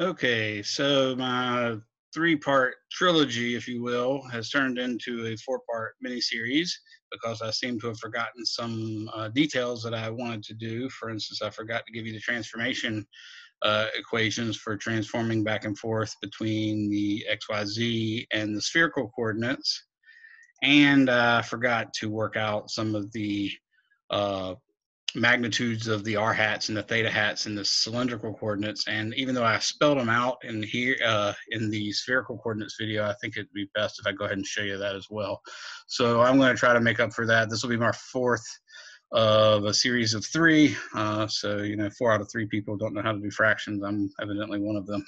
Okay, so my three-part trilogy, if you will, has turned into a four-part miniseries because I seem to have forgotten some uh, details that I wanted to do. For instance, I forgot to give you the transformation uh, equations for transforming back and forth between the XYZ and the spherical coordinates. And I forgot to work out some of the uh, magnitudes of the r hats and the theta hats and the cylindrical coordinates. And even though I spelled them out in here uh, in the spherical coordinates video, I think it'd be best if I go ahead and show you that as well. So I'm going to try to make up for that. This will be my fourth of a series of three. Uh, so, you know, four out of three people don't know how to do fractions. I'm evidently one of them.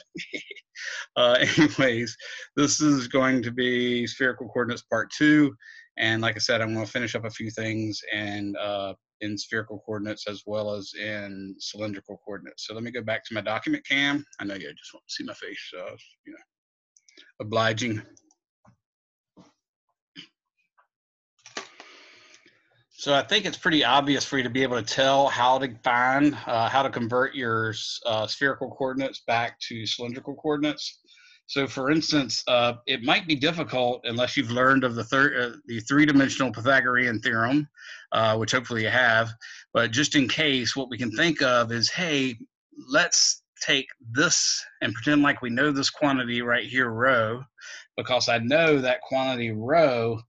uh, anyways, this is going to be spherical coordinates part two. And like I said, I'm going to finish up a few things and uh, in spherical coordinates as well as in cylindrical coordinates. So let me go back to my document cam. I know you just want to see my face, so you know, obliging. So I think it's pretty obvious for you to be able to tell how to find, uh, how to convert your uh, spherical coordinates back to cylindrical coordinates. So, for instance, uh, it might be difficult unless you've learned of the, uh, the three-dimensional Pythagorean theorem, uh, which hopefully you have. But just in case, what we can think of is, hey, let's take this and pretend like we know this quantity right here, rho, because I know that quantity rho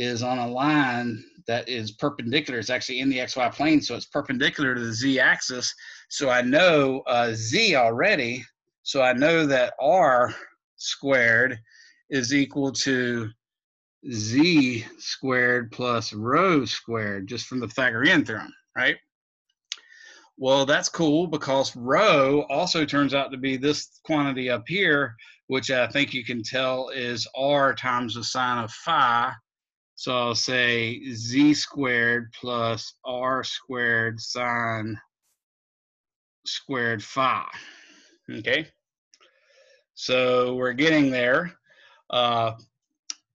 is on a line that is perpendicular. It's actually in the xy plane, so it's perpendicular to the z-axis. So I know uh, z already so I know that r squared is equal to z squared plus rho squared, just from the Pythagorean theorem, right? Well, that's cool because rho also turns out to be this quantity up here, which I think you can tell is r times the sine of phi. So I'll say z squared plus r squared sine squared phi. Okay, so we're getting there. Uh,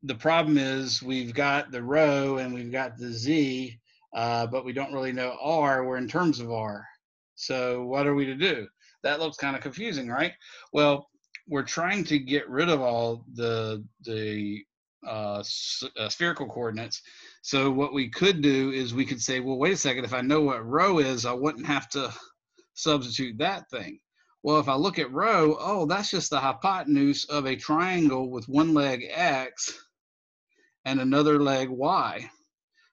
the problem is we've got the rho and we've got the z, uh, but we don't really know r. We're in terms of r. So what are we to do? That looks kind of confusing, right? Well, we're trying to get rid of all the the uh, uh, spherical coordinates. So what we could do is we could say, well, wait a second. If I know what rho is, I wouldn't have to substitute that thing. Well, if I look at rho, oh, that's just the hypotenuse of a triangle with one leg x and another leg y.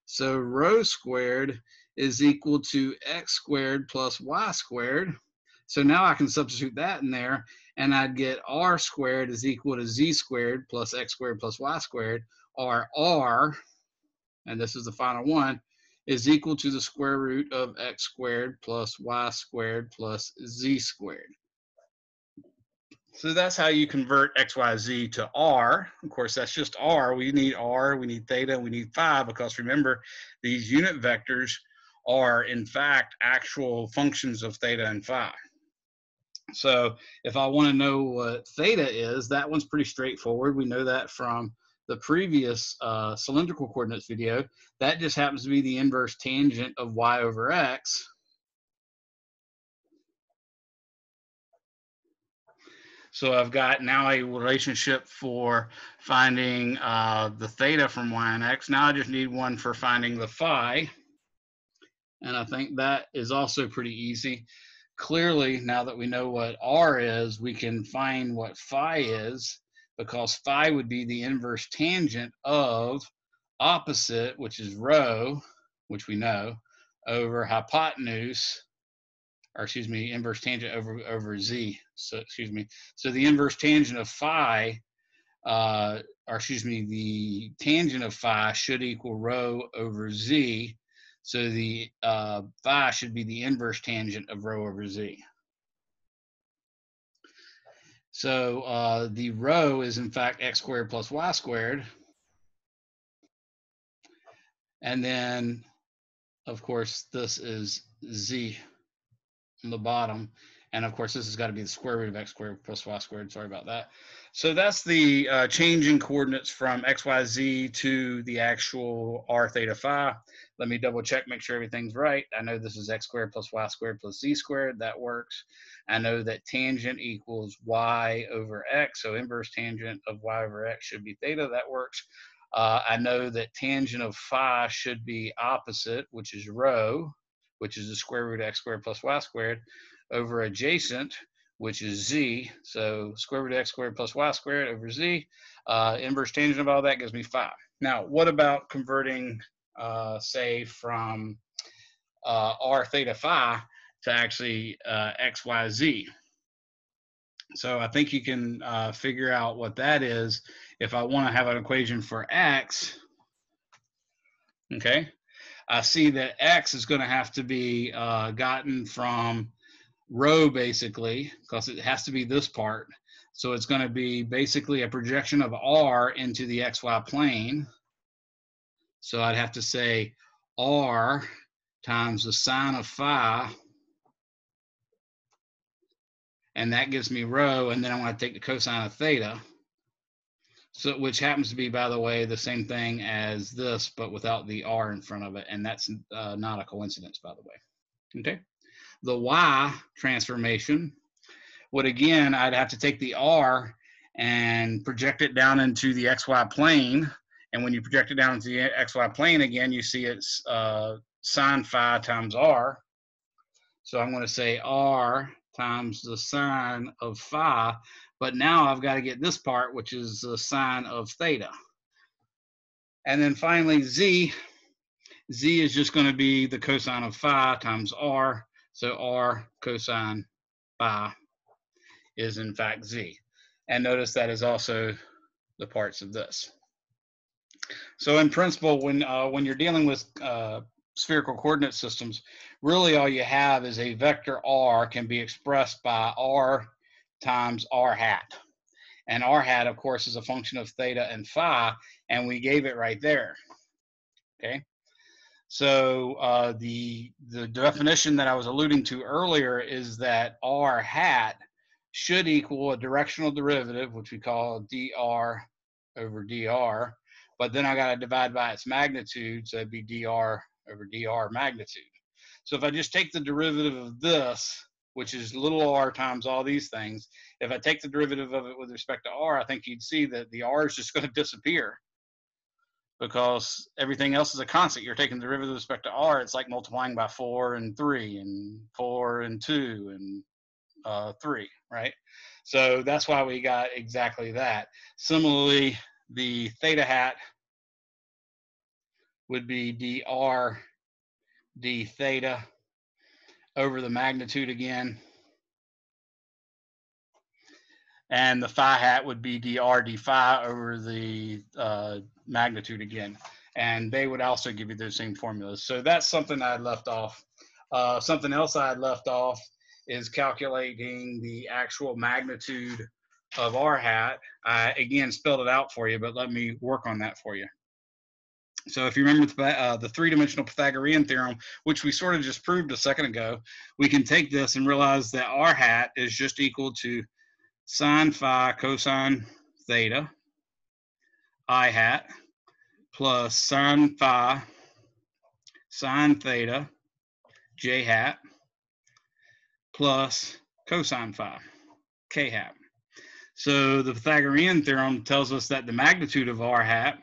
So rho squared is equal to x squared plus y squared. So now I can substitute that in there and I'd get r squared is equal to z squared plus x squared plus y squared, or r, and this is the final one, is equal to the square root of x squared plus y squared plus z squared. So that's how you convert XYZ to R. Of course, that's just R. We need R, we need theta, we need phi, because remember, these unit vectors are in fact actual functions of theta and phi. So if I want to know what theta is, that one's pretty straightforward. We know that from the previous uh, cylindrical coordinates video. That just happens to be the inverse tangent of y over x. So I've got now a relationship for finding uh, the theta from y and x. Now I just need one for finding the phi. And I think that is also pretty easy. Clearly, now that we know what r is, we can find what phi is because phi would be the inverse tangent of opposite, which is rho, which we know, over hypotenuse, or excuse me, inverse tangent over, over z. So, excuse me. So the inverse tangent of phi, uh, or excuse me, the tangent of phi should equal rho over z. So the uh, phi should be the inverse tangent of rho over z. So uh, the rho is in fact x squared plus y squared. And then, of course, this is z on the bottom. And of course, this has got to be the square root of x squared plus y squared. Sorry about that. So that's the uh, change in coordinates from x, y, z to the actual r theta phi. Let me double check, make sure everything's right. I know this is x squared plus y squared plus z squared. That works. I know that tangent equals y over x. So inverse tangent of y over x should be theta. That works. Uh, I know that tangent of phi should be opposite, which is rho, which is the square root of x squared plus y squared over adjacent, which is z. So square root of x squared plus y squared over z. Uh, inverse tangent of all that gives me phi. Now, what about converting, uh, say, from uh, r theta phi to actually uh, x, y, z? So I think you can uh, figure out what that is. If I want to have an equation for x, okay, I see that x is going to have to be uh, gotten from rho basically, because it has to be this part. So it's going to be basically a projection of r into the xy plane. So I'd have to say r times the sine of phi, and that gives me rho, and then I want to take the cosine of theta. So, which happens to be, by the way, the same thing as this, but without the r in front of it, and that's uh, not a coincidence, by the way. Okay the y transformation would again, I'd have to take the r and project it down into the xy plane. And when you project it down into the xy plane again, you see it's uh, sine phi times r. So I'm going to say r times the sine of phi. But now I've got to get this part, which is the sine of theta. And then finally, z. z is just going to be the cosine of phi times r. So r cosine phi is in fact z. And notice that is also the parts of this. So in principle, when, uh, when you're dealing with uh, spherical coordinate systems, really all you have is a vector r can be expressed by r times r hat. And r hat, of course, is a function of theta and phi, and we gave it right there. Okay. So uh, the the definition that I was alluding to earlier is that r hat should equal a directional derivative, which we call dr over dr. But then I got to divide by its magnitude, so it'd be dr over dr magnitude. So if I just take the derivative of this, which is little r times all these things, if I take the derivative of it with respect to r, I think you'd see that the r is just going to disappear because everything else is a constant. You're taking the derivative with respect to r, it's like multiplying by four and three and four and two and uh, three, right? So that's why we got exactly that. Similarly, the theta hat would be dr d theta over the magnitude again. And the phi hat would be dr d phi over the uh, magnitude again. And they would also give you those same formulas. So that's something I left off. Uh, something else I left off is calculating the actual magnitude of r hat. I again spelled it out for you, but let me work on that for you. So if you remember the, uh, the three-dimensional Pythagorean theorem, which we sort of just proved a second ago, we can take this and realize that r hat is just equal to sine phi cosine theta i hat plus sine phi sine theta j hat plus cosine phi k hat. So the Pythagorean theorem tells us that the magnitude of r hat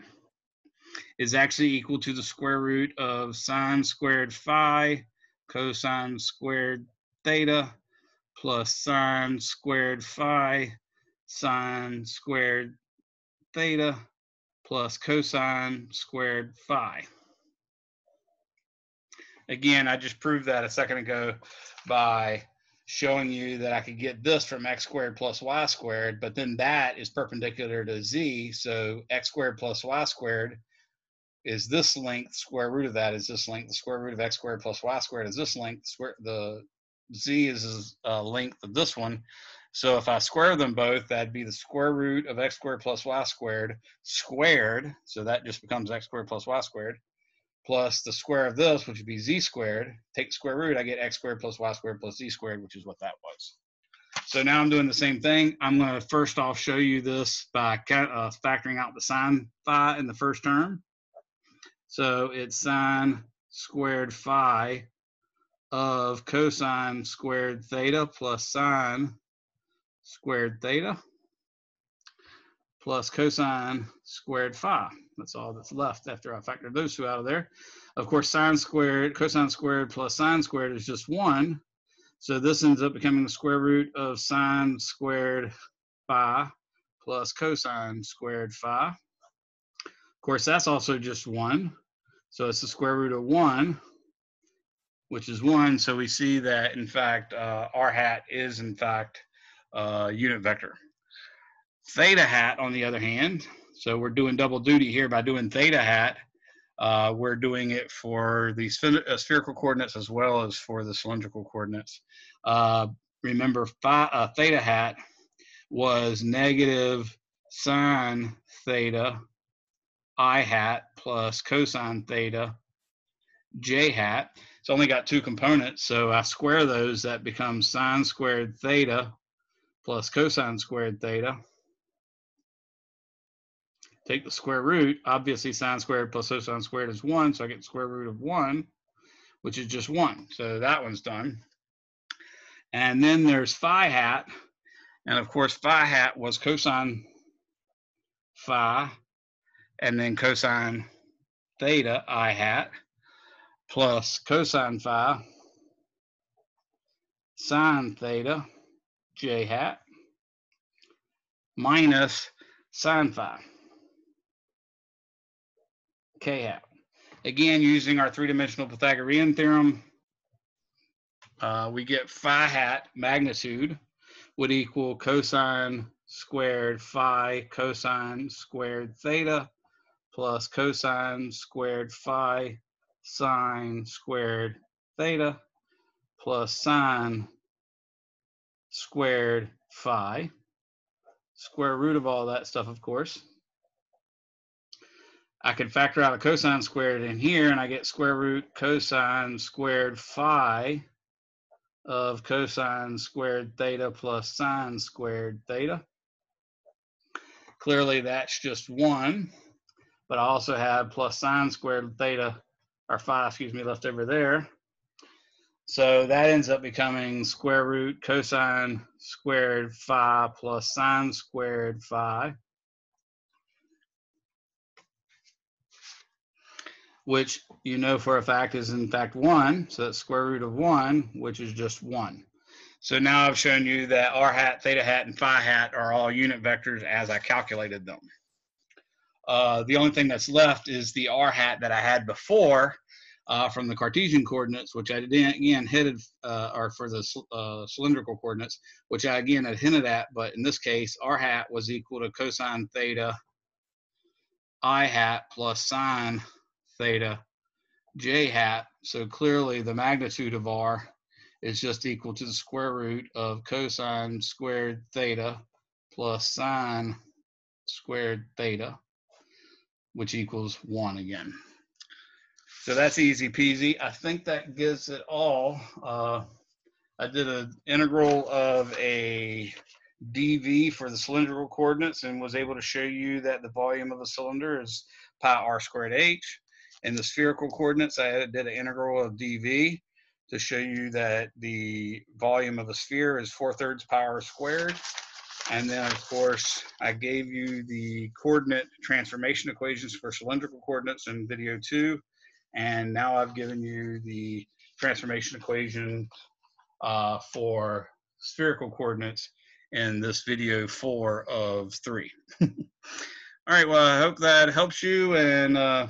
is actually equal to the square root of sine squared phi cosine squared theta plus sine squared phi sine squared theta plus cosine squared phi. Again, I just proved that a second ago by showing you that I could get this from x squared plus y squared, but then that is perpendicular to z, so x squared plus y squared is this length, square root of that is this length, the square root of x squared plus y squared is this length, square, the z is the uh, length of this one, so if I square them both, that'd be the square root of x squared plus y squared squared. So that just becomes x squared plus y squared plus the square of this, which would be z squared. Take the square root, I get x squared plus y squared plus z squared, which is what that was. So now I'm doing the same thing. I'm going to first off show you this by uh, factoring out the sine phi in the first term. So it's sine squared phi of cosine squared theta plus sine squared theta plus cosine squared phi. That's all that's left after I factor those two out of there. Of course, sine squared, cosine squared plus sine squared is just one. So this ends up becoming the square root of sine squared phi plus cosine squared phi. Of course, that's also just one. So it's the square root of one, which is one. So we see that, in fact, uh, r hat is, in fact, uh, unit vector. Theta hat, on the other hand, so we're doing double duty here by doing theta hat. Uh, we're doing it for the uh, spherical coordinates as well as for the cylindrical coordinates. Uh, remember, phi, uh, theta hat was negative sine theta i hat plus cosine theta j hat. It's only got two components, so I square those. That becomes sine squared theta plus cosine squared theta take the square root. Obviously, sine squared plus cosine squared is 1, so I get square root of 1, which is just 1. So that one's done. And then there's phi hat. And of course, phi hat was cosine phi, and then cosine theta i hat, plus cosine phi, sine theta j hat, minus sine phi k hat. Again, using our three-dimensional Pythagorean theorem, uh, we get phi hat magnitude would equal cosine squared phi cosine squared theta plus cosine squared phi sine squared theta plus sine squared phi. Square root of all that stuff, of course. I could factor out a cosine squared in here and I get square root cosine squared phi of cosine squared theta plus sine squared theta. Clearly that's just one, but I also have plus sine squared theta, or phi, excuse me, left over there. So that ends up becoming square root cosine squared phi plus sine squared phi which you know for a fact is in fact one. So that's square root of one, which is just one. So now I've shown you that r hat, theta hat, and phi hat are all unit vectors as I calculated them. Uh, the only thing that's left is the r hat that I had before uh, from the Cartesian coordinates, which I didn't again hinted, uh, or for the uh, cylindrical coordinates, which I again had hinted at, but in this case, r hat was equal to cosine theta i hat plus sine theta j hat. So clearly the magnitude of r is just equal to the square root of cosine squared theta plus sine squared theta, which equals one again. So that's easy peasy. I think that gives it all. Uh, I did an integral of a dv for the cylindrical coordinates and was able to show you that the volume of a cylinder is pi r squared h. In the spherical coordinates, I did an integral of dv to show you that the volume of a sphere is 4 thirds pi r squared. And then, of course, I gave you the coordinate transformation equations for cylindrical coordinates in video two. And now I've given you the transformation equation uh, for spherical coordinates in this video four of three. All right, well, I hope that helps you and uh,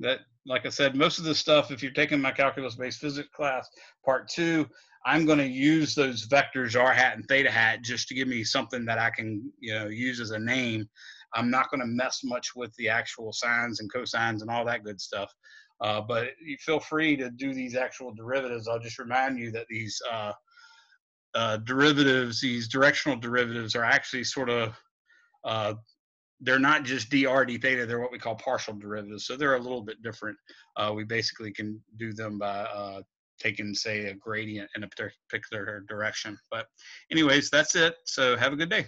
that like I said, most of the stuff, if you're taking my calculus-based physics class, part two, I'm going to use those vectors r hat and theta hat just to give me something that I can, you know, use as a name. I'm not going to mess much with the actual sines and cosines and all that good stuff. Uh, but you feel free to do these actual derivatives. I'll just remind you that these uh, uh, derivatives, these directional derivatives, are actually sort of uh, they're not just dr d theta they're what we call partial derivatives so they're a little bit different uh, we basically can do them by uh, taking say a gradient in a particular direction. But anyways that's it. So have a good day